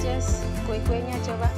Jess kue-kuenya coba.